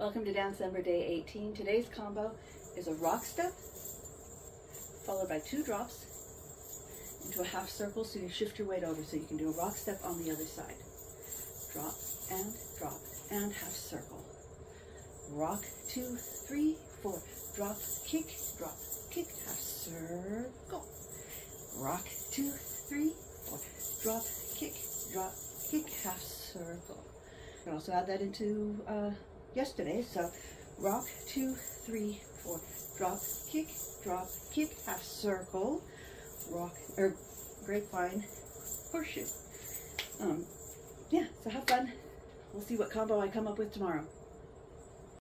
Welcome to Dancember Day 18. Today's combo is a rock step followed by two drops into a half circle so you shift your weight over so you can do a rock step on the other side. Drop and drop and half circle. Rock, two, three, four. Drop, kick, drop, kick, half circle. Rock, two, three, four. Drop, kick, drop, kick, half circle. You can also add that into uh, yesterday. So rock, two, three, four. Drop, kick, drop, kick, half circle. Rock, or grapevine, horseshoe. Um, yeah, so have fun. We'll see what combo I come up with tomorrow.